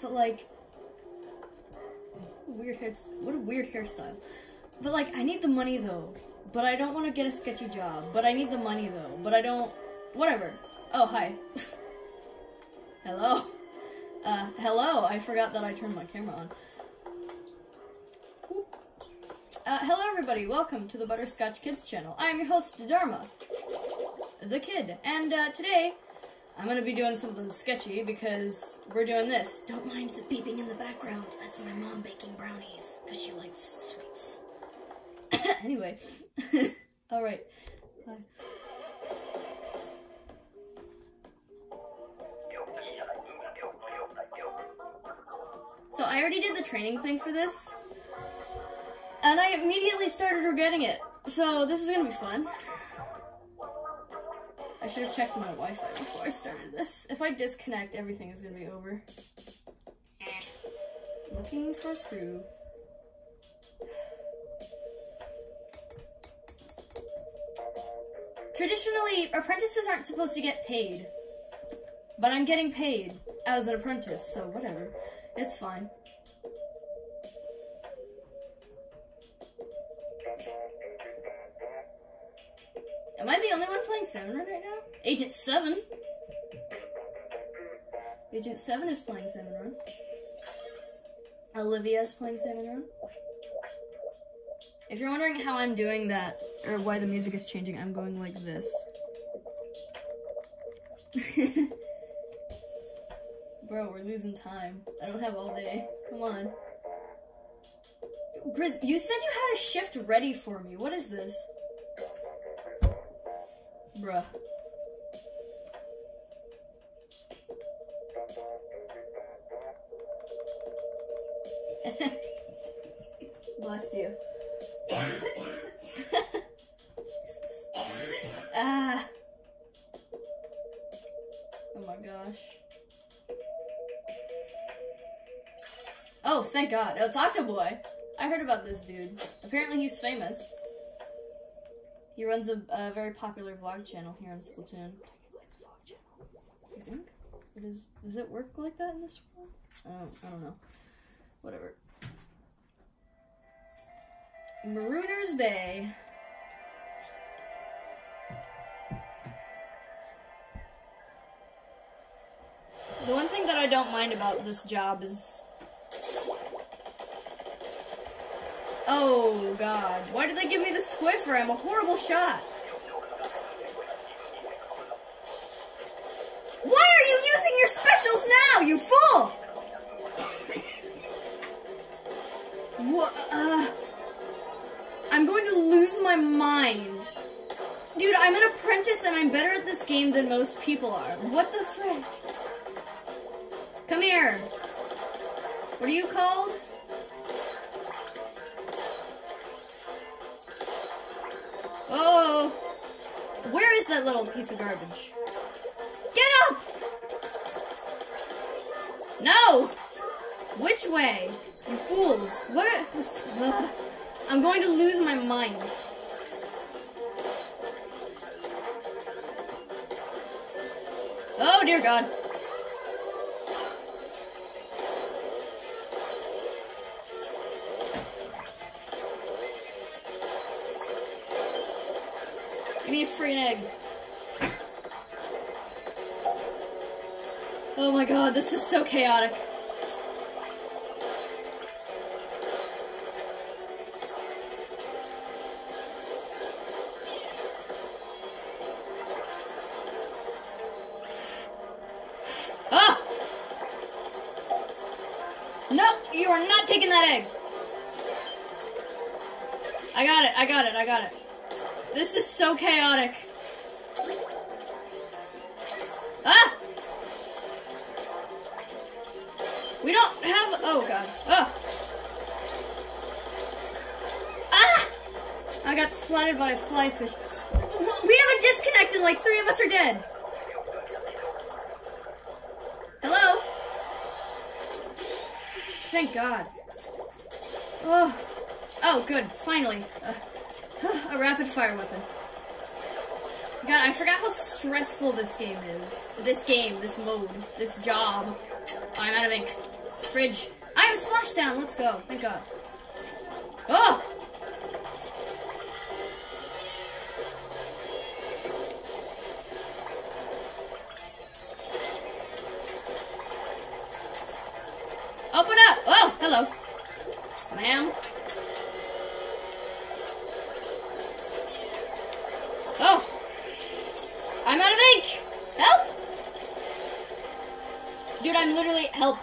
but like, weird hair. What a weird hairstyle. But like, I need the money though. But I don't want to get a sketchy job. But I need the money though. But I don't. Whatever. Oh hi. hello. Uh, hello. I forgot that I turned my camera on. Uh, hello everybody. Welcome to the Butterscotch Kids channel. I am your host, Dharma, the kid, and uh, today I'm gonna be doing something sketchy because we're doing this. Don't mind the beeping in the background. That's my mom baking brownies because she likes sweets. anyway, all right. Bye. So I already did the training thing for this, and I immediately started regretting it. So this is gonna be fun. I should have checked my Wi-Fi before I started this. If I disconnect, everything is gonna be over. Looking for crew. Traditionally, apprentices aren't supposed to get paid. But I'm getting paid as an apprentice, so whatever. It's fine. Am I the only one playing Salmon Run right now? Agent 7? Agent 7 is playing Salmon Run. Olivia is playing Salmon Run. If you're wondering how I'm doing that, or why the music is changing, I'm going like this. Bro, we're losing time. I don't have all day. Come on. Grizz, you said you had a shift ready for me. What is this? Bruh. Bless you. Ah. Oh my gosh. Oh, thank God. Oh, Octo Boy. I heard about this dude. Apparently he's famous. He runs a, a very popular vlog channel here on Splatoon. It's a vlog channel. Think? Does it work like that in this world? I don't, I don't know. Whatever. Marooner's Bay. The one thing that I don't mind about this job is Oh god. Why did they give me the Squiffer? I'm a horrible shot. Why are you using your specials now, you fool? Uh, I'm going to lose my mind. Dude, I'm an apprentice and I'm better at this game than most people are. What the frick? Come here. What are you called? Oh, where is that little piece of garbage? Get up! No! Which way? You fools. What are, I'm going to lose my mind. Oh, dear God. Give me a free egg. Oh my god, this is so chaotic. This is so chaotic. Ah! We don't have. Oh god. Oh. Ah! I got splattered by a fly fish. We haven't disconnected. Like three of us are dead. Hello. Thank God. Oh. Oh, good. Finally. Uh, a rapid fire weapon. God, I forgot how stressful this game is. This game, this mode, this job. I'm out of ink. Fridge. I have a splashdown. Let's go. Thank God. Oh! I'm literally help.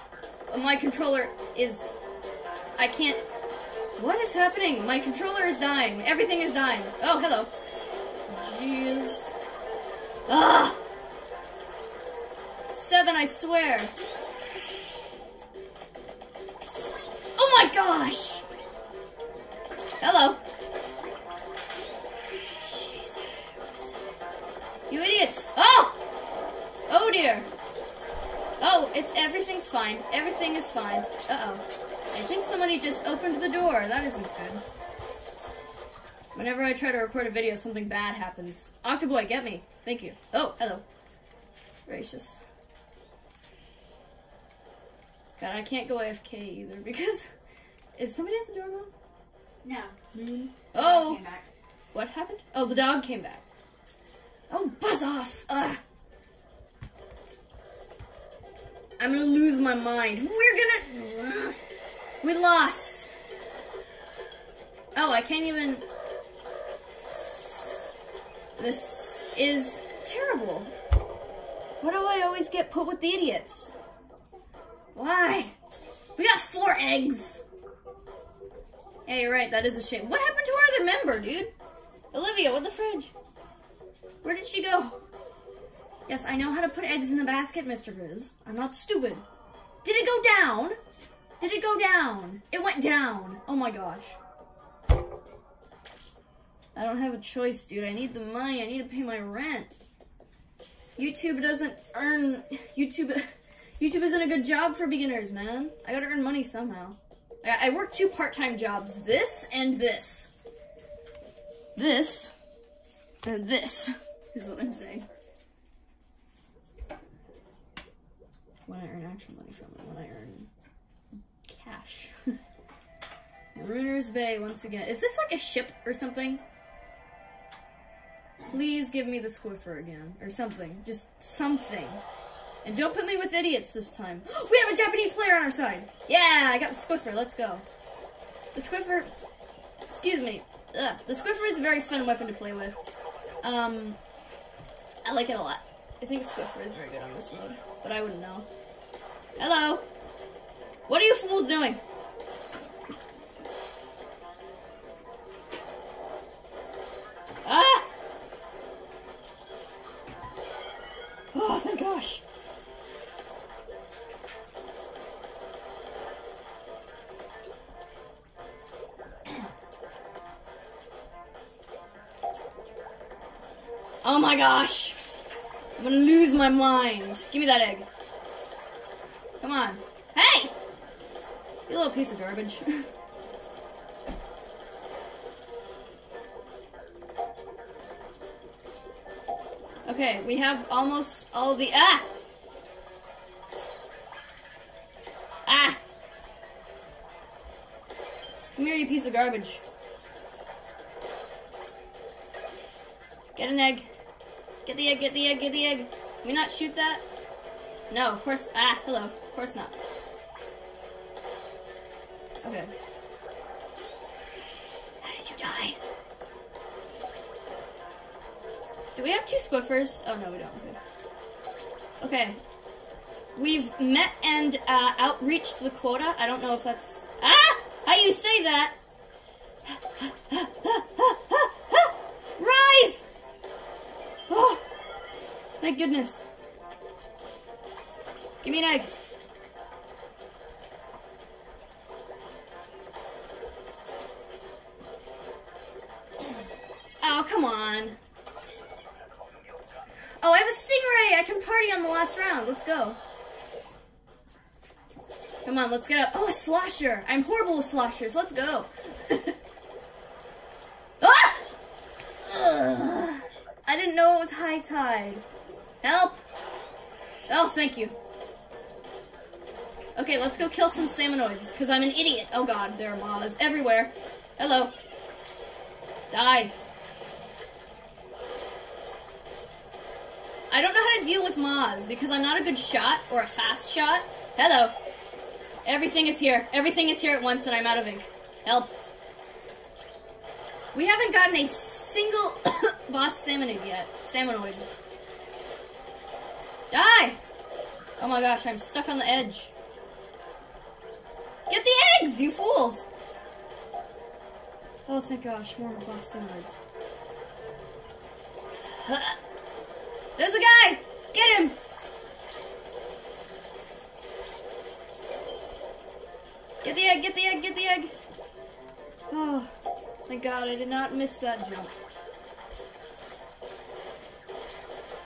My controller is I can't What is happening? My controller is dying. Everything is dying. Oh, hello. Jeez. Ah! Seven, I swear. Oh my gosh! Hello. You idiots! Oh! Oh dear. Oh, it's everything's fine. Everything is fine. Uh-oh. I think somebody just opened the door. That isn't good. Whenever I try to record a video, something bad happens. Octoboy, get me. Thank you. Oh, hello. Gracious. God, I can't go AFK either because... Is somebody at the door now? No. Hmm? Oh! Came back. What happened? Oh, the dog came back. Oh, buzz off! Ugh. My mind. We're gonna. We lost. Oh, I can't even. This is terrible. Why do I always get put with the idiots? Why? We got four eggs. Yeah, you're right. That is a shame. What happened to our other member, dude? Olivia, what the fridge? Where did she go? Yes, I know how to put eggs in the basket, Mr. Grizz. I'm not stupid. Did it go down? Did it go down? It went down. Oh my gosh. I don't have a choice, dude. I need the money. I need to pay my rent. YouTube doesn't earn YouTube YouTube isn't a good job for beginners, man. I gotta earn money somehow. I, I work two part-time jobs. This and this. This and this is what I'm saying. When I earn actual money from it, when I earn cash. Runer's Bay once again. Is this like a ship or something? Please give me the Squiffer again. Or something. Just something. And don't put me with idiots this time. We have a Japanese player on our side! Yeah, I got the Squiffer. Let's go. The Squiffer... Excuse me. Ugh. The Squiffer is a very fun weapon to play with. Um, I like it a lot. I think Squiffer is very good on this mode, but I wouldn't know. Hello. What are you fools doing? Ah! Oh, thank gosh. Oh my gosh. I'm gonna lose my mind. Give me that egg. Come on. Hey! You little piece of garbage. okay, we have almost all the- Ah! Ah! Come here, you piece of garbage. Get an egg. Get the egg, get the egg, get the egg. Can we not shoot that? No, of course. Ah, hello. Of course not. Okay. How did you die? Do we have two squiffers? Oh, no, we don't. Okay. Okay. We've met and uh, outreached the quota. I don't know if that's... Ah! How you say that? Rise! Oh, thank goodness. Give me an egg. Oh, come on. Oh, I have a stingray. I can party on the last round. Let's go. Come on, let's get up. Oh, a slosher. I'm horrible with sloshers. Let's go. ah! Ugh. I didn't know it was high tide. Help! Oh, thank you. Okay, let's go kill some salmonoids, because I'm an idiot. Oh god, there are moths everywhere. Hello. Die. I don't know how to deal with moths, because I'm not a good shot, or a fast shot. Hello. Everything is here. Everything is here at once, and I'm out of ink. Help. We haven't gotten a single boss salmonid yet. Salmonoid. Die! Oh my gosh, I'm stuck on the edge. Get the eggs, you fools! Oh, thank gosh, more boss salmonids. There's a guy! Get him! Get the egg, get the egg, get the egg! Oh, thank god I did not miss that jump.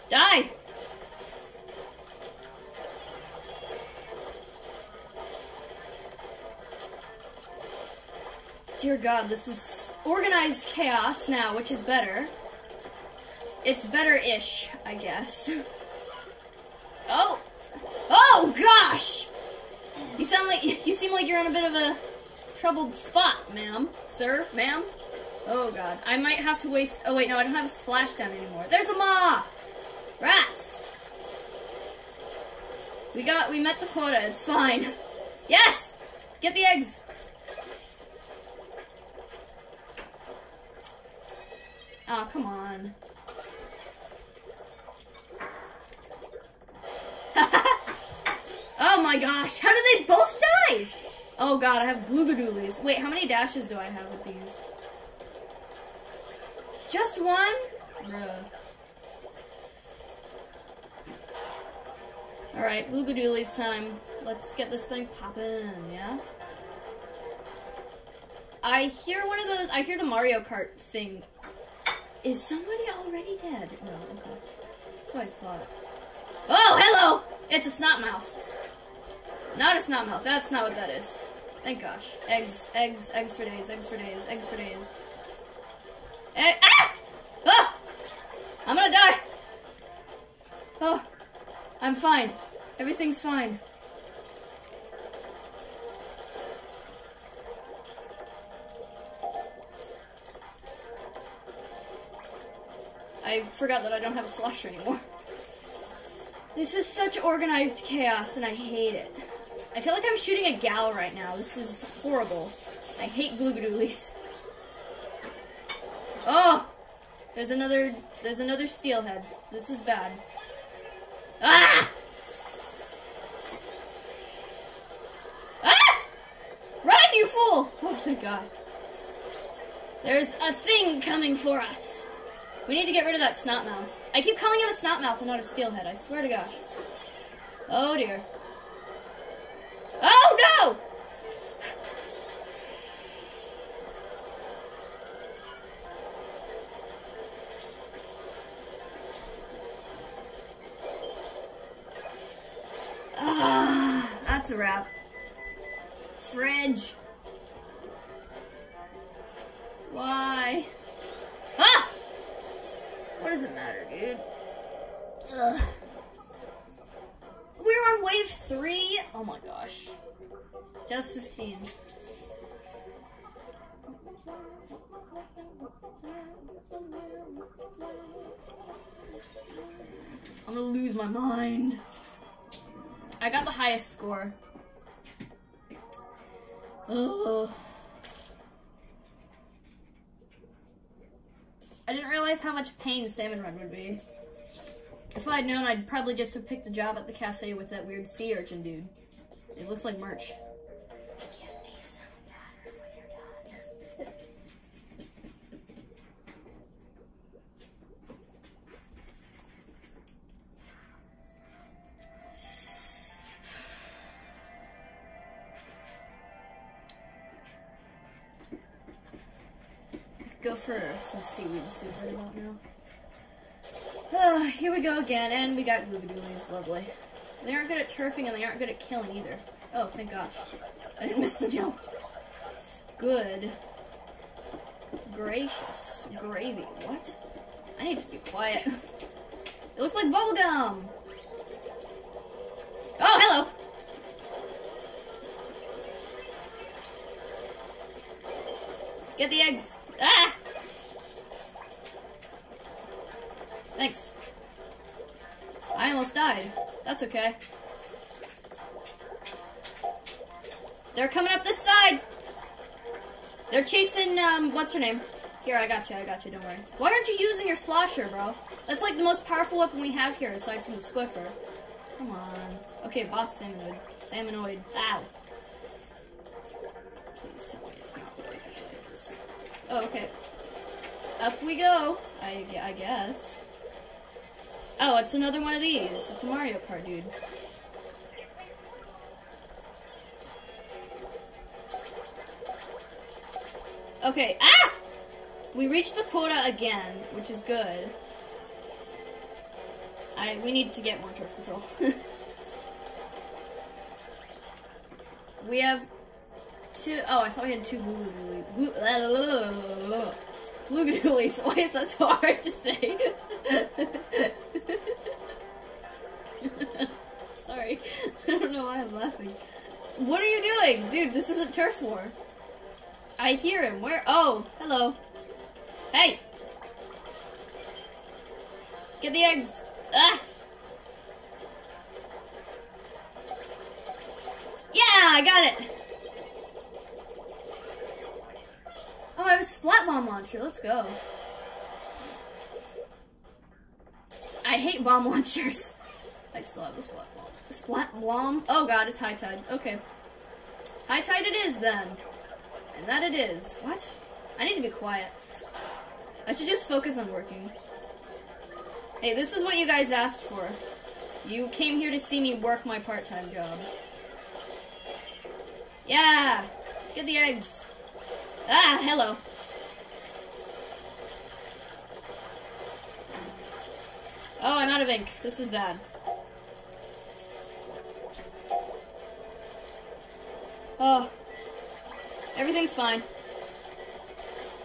Die! Dear God, this is organized chaos now, which is better. It's better-ish, I guess. Oh! Oh, gosh! You sound like- you seem like you're in a bit of a troubled spot, ma'am. Sir? Ma'am? Oh, God. I might have to waste- oh, wait, no, I don't have a splashdown anymore. There's a maw! Rats! We got- we met the quota, it's fine. Yes! Get the eggs! Oh, come on. oh my gosh, how did they both die? Oh god, I have Glooga Dualies. Wait, how many dashes do I have with these? Just one? Bruh. Alright, Glooga Dualies time. Let's get this thing poppin', yeah? I hear one of those, I hear the Mario Kart thing is somebody already dead? No, okay. That's what I thought. Oh, hello! It's a snot mouth. Not a snot mouth. That's not what that is. Thank gosh. Eggs, eggs, eggs for days, eggs for days, eggs for days. Egg ah! Ah! I'm gonna die! Oh, I'm fine. Everything's fine. I forgot that I don't have a slusher anymore. This is such organized chaos, and I hate it. I feel like I'm shooting a gal right now. This is horrible. I hate Glooga Dualies. Oh! There's another, there's another steelhead. This is bad. Ah! Ah! Run, you fool! Oh my There's a thing coming for us. We need to get rid of that snot mouth. I keep calling him a snot mouth and not a steelhead, I swear to gosh. Oh dear. Oh no! Ah, that's a wrap. Fridge. My gosh. Just 15. I'm gonna lose my mind. I got the highest score. Ugh. I didn't realize how much pain Salmon Run would be. If I'd known, I'd probably just have picked a job at the cafe with that weird sea urchin dude. It looks like merch. Go for some seaweed soup right about now. Ah, here we go again, and we got Glooga Dualies. Lovely. They aren't good at turfing and they aren't good at killing either. Oh, thank gosh. I didn't miss the jump. Good. Gracious. Gravy. What? I need to be quiet. it looks like bubblegum! Oh, hello! Get the eggs! Ah! Thanks. I almost died. That's okay. They're coming up this side. They're chasing, um, what's her name? Here, I got you, I got you, don't worry. Why aren't you using your slosher, bro? That's like the most powerful weapon we have here, aside from the squiffer. Come on. Okay, boss salmonoid. Salmonoid. Ow. Please tell me it's not what I think it is. Oh, okay. Up we go. I, I guess. Oh, it's another one of these. It's a Mario Kart, dude. Okay, ah! We reached the quota again, which is good. I we need to get more turf control. we have two oh I thought we had two glue Glooga Dualies. Why is that so hard to say? Why I'm laughing. What are you doing? Dude, this isn't turf war. I hear him. Where? Oh, hello. Hey! Get the eggs. Ah! Yeah, I got it. Oh, I have a splat bomb launcher. Let's go. I hate bomb launchers. I still have a splat bomb. Splat bomb? Oh god, it's high tide. Okay. High tide it is then. And that it is. What? I need to be quiet. I should just focus on working. Hey, this is what you guys asked for. You came here to see me work my part-time job. Yeah! Get the eggs. Ah, hello. Oh, I'm out of ink. This is bad. Oh. Everything's fine.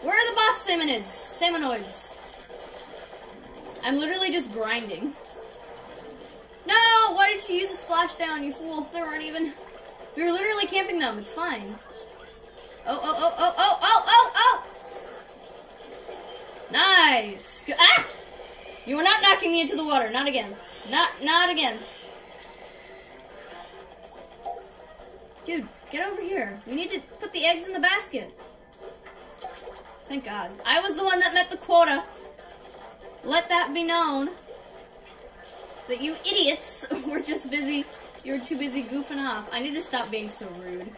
Where are the boss salmonids? Salmonoids. I'm literally just grinding. No! Why did you use a splashdown, you fool? There weren't even... We were literally camping them. It's fine. Oh, oh, oh, oh, oh, oh, oh, oh! Nice! Ah! You are not knocking me into the water. Not again. Not, not again. Dude, get over here. We need to put the eggs in the basket. Thank God. I was the one that met the quota. Let that be known. That you idiots were just busy. You were too busy goofing off. I need to stop being so rude.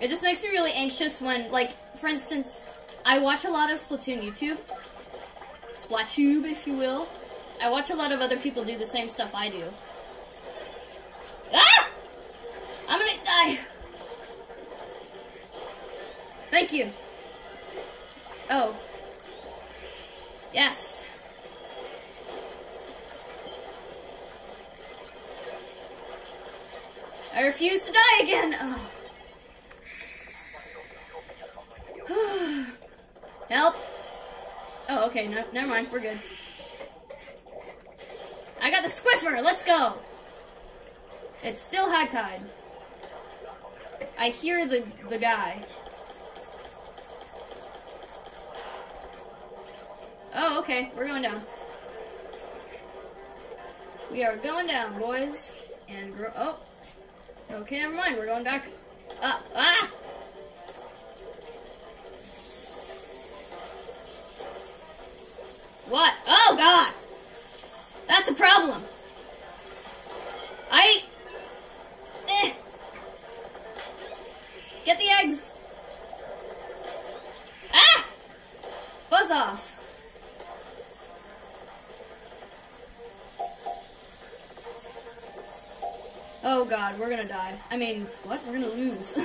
It just makes me really anxious when, like, for instance, I watch a lot of Splatoon YouTube. Splatube, if you will. I watch a lot of other people do the same stuff I do. Ah! I'm gonna die! Thank you. Oh. Yes. I refuse to die again! Oh. Help! Oh, okay, no, never mind, we're good. I got the squiffer, let's go! It's still high tide. I hear the, the guy. Oh, okay, we're going down. We are going down, boys. And, oh. Okay, never mind, we're going back. Up. Ah! What? Oh, God! That's a problem. I... Get the eggs. Ah! Buzz off. Oh god, we're gonna die. I mean, what? We're gonna lose.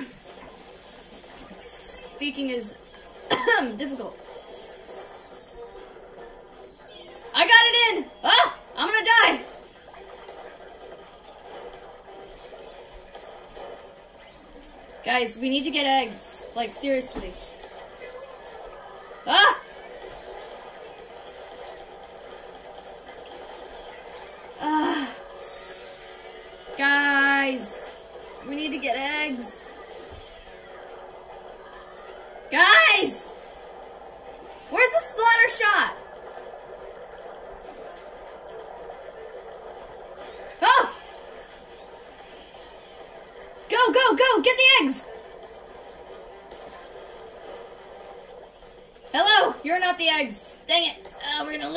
Speaking is difficult. Guys, we need to get eggs. Like, seriously. Ah!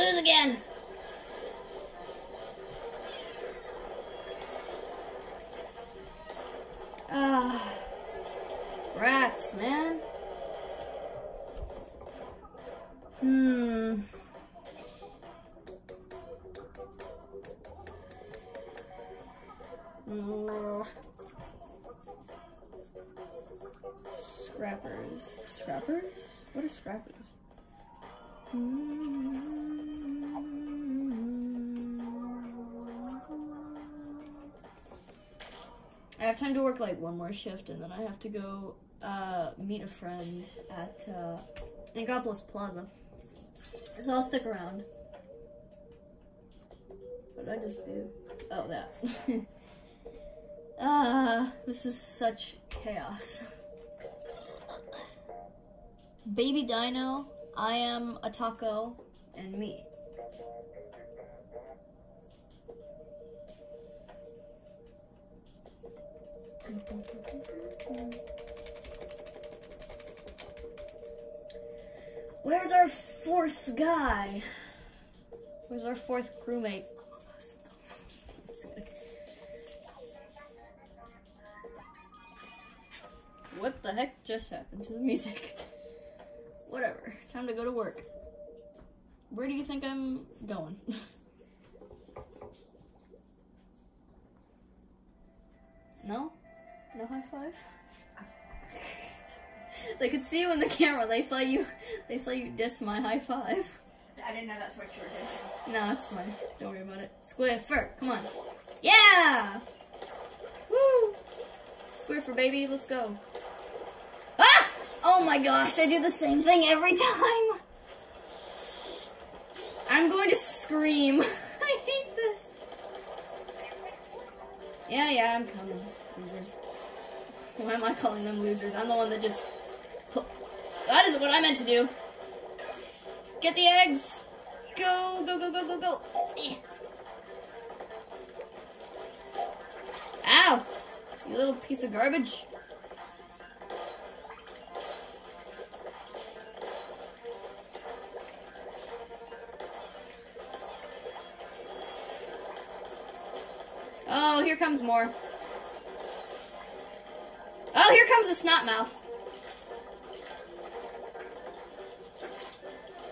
Lose again! Ah. Rats, man. Hmm. Mm. Scrappers. Scrappers? What are scrappers? I have time to work like one more shift and then I have to go uh, meet a friend at uh, Inkopolis Plaza. So I'll stick around. What did I just do? Oh, that. Ah, uh, this is such chaos. Baby Dino, I am a taco, and me. Where's our fourth guy? Where's our fourth crewmate? What the heck just happened to the music? Whatever. Time to go to work. Where do you think I'm going? no? No high five? They could see you in the camera. They saw you they saw you diss my high five. I didn't know that's what you were doing. No, it's fine. Don't worry about it. Square fur, come on. Yeah! Woo! Square for baby, let's go. Ah! Oh my gosh, I do the same thing every time. I'm going to scream. I hate this. Yeah, yeah, I'm coming. Losers. Why am I calling them losers? I'm the one that just... That is what I meant to do. Get the eggs. Go, go, go, go, go, go. Ow! You little piece of garbage. Oh, here comes more. Oh, here comes the snot mouth.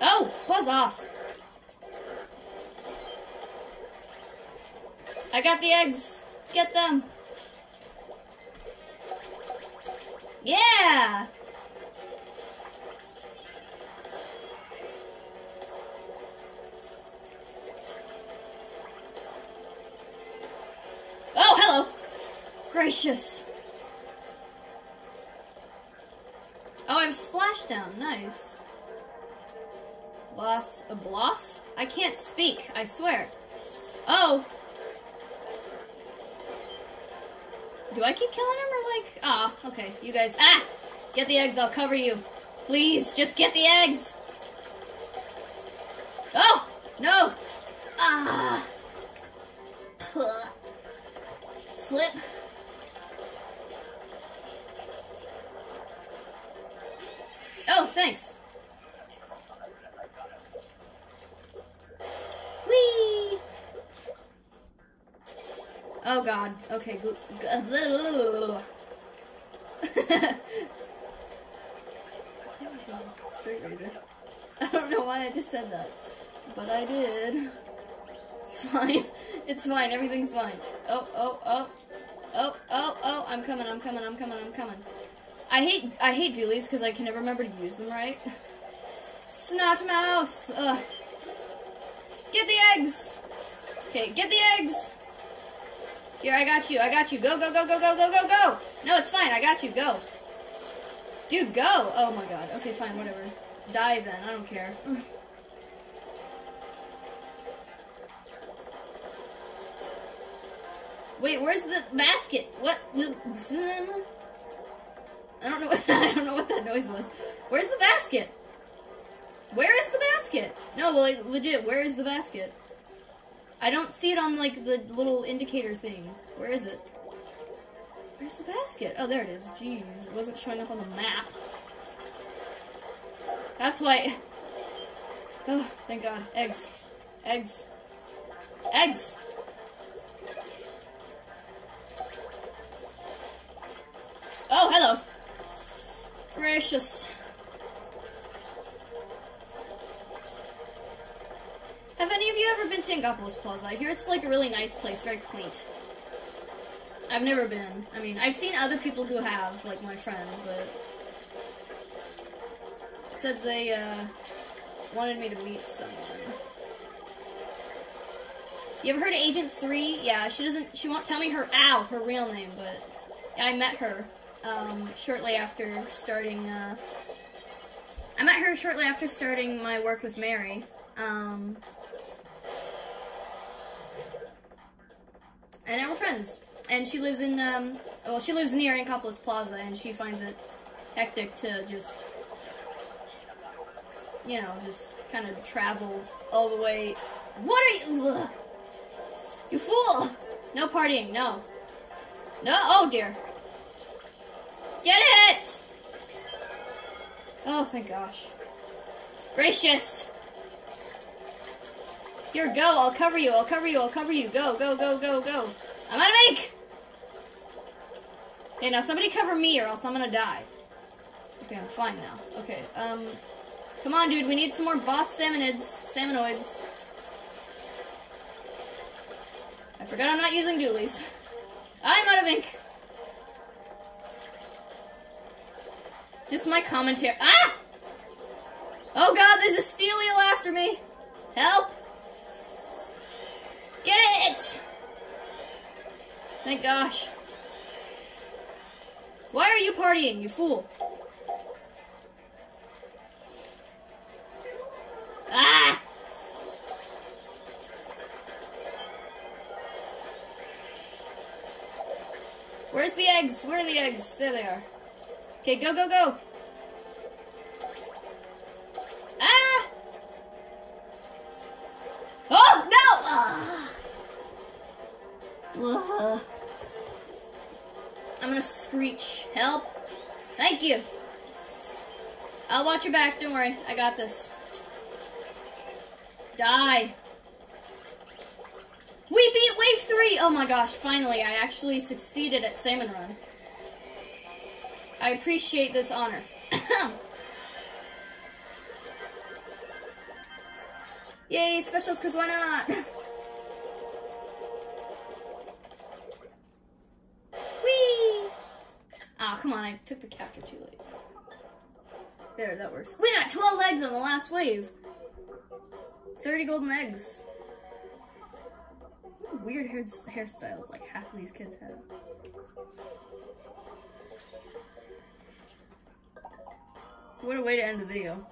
Oh, buzz off. I got the eggs. Get them. Yeah! Oh, hello! Gracious. Oh, I have splashdown. Nice. Loss a bloss? I can't speak, I swear. Oh. Do I keep killing him or like... Ah, okay. You guys... Ah! Get the eggs, I'll cover you. Please, just get the eggs. Oh! No! Ah! Flip. Oh, thanks. Oh god. Okay. Straight razor. I don't know why I just said that, but I did. It's fine. It's fine. Everything's fine. Oh, oh, oh. Oh, oh, oh. I'm coming. I'm coming. I'm coming. I'm coming. I hate I hate dualies because I can never remember to use them right. Snot mouth. Ugh. Get the eggs. Okay, get the eggs. Here, I got you. I got you. Go, go, go, go, go, go, go, go. No, it's fine. I got you. Go. Dude, go. Oh my god. Okay, fine. Whatever. Die then. I don't care. Wait, where's the basket? What? I don't know what I don't know what that noise was. Where's the basket? Where is the basket? No, well, like, legit, where is the basket? I don't see it on like the little indicator thing. Where is it? Where's the basket? Oh, there it is. Jeez, it wasn't showing up on the map. That's why. Oh, thank God. Eggs. Eggs. Eggs! Oh, hello. Gracious. Have any of you ever been to Inkopolis Plaza? I hear it's like a really nice place, very quaint. I've never been. I mean, I've seen other people who have, like my friend, but said they uh, wanted me to meet someone. You ever heard of Agent Three? Yeah, she doesn't. She won't tell me her ow her real name, but I met her um, shortly after starting. Uh, I met her shortly after starting my work with Mary. Um, and now we're friends. And she lives in, um, well, she lives near Inkopolis Plaza, and she finds it hectic to just, you know, just kind of travel all the way. What are you? Ugh. You fool! No partying, no. No, oh dear. Get it! Oh, thank gosh. Gracious! Here, go, I'll cover you, I'll cover you, I'll cover you. Go, go, go, go, go. I'm out of ink! Okay, now somebody cover me or else I'm gonna die. Okay, I'm fine now. Okay, um... Come on, dude, we need some more boss salmonids, salmonoids. I forgot I'm not using dualies. I'm out of ink. Just my commentary. Ah! Oh god, there's a steel eel after me. Help! Get it! Thank gosh. Why are you partying, you fool? Ah! Where's the eggs? Where are the eggs? There they are. Okay, go, go, go. You. I'll watch your back. Don't worry. I got this. Die. We beat wave three! Oh my gosh, finally, I actually succeeded at Salmon Run. I appreciate this honor. Yay, specials, because why not? come on, I took the capture too late. There, that works. We got 12 eggs on the last wave. 30 golden eggs. Weird hair hairstyles like half of these kids have. What a way to end the video.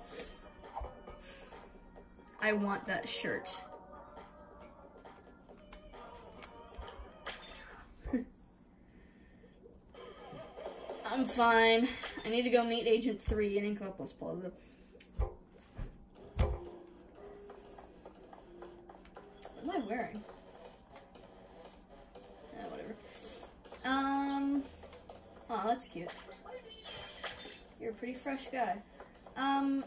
I want that shirt. I'm fine. I need to go meet Agent 3 in Inkopolis Plaza. What am I wearing? Eh, whatever. Um. Oh, that's cute. You're a pretty fresh guy. Um.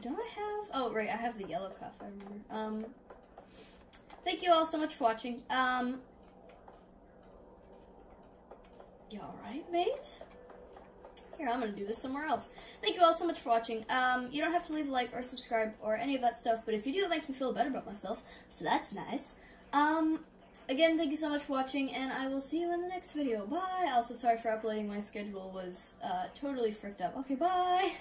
Don't I have? Oh, right, I have the yellow cuff. I remember. Um. Thank you all so much for watching. Um. You alright, mate? Here, I'm gonna do this somewhere else. Thank you all so much for watching. Um, you don't have to leave a like or subscribe or any of that stuff, but if you do, it makes me feel better about myself, so that's nice. Um, again, thank you so much for watching, and I will see you in the next video. Bye! Also, sorry for uploading. My schedule was, uh, totally fricked up. Okay, bye!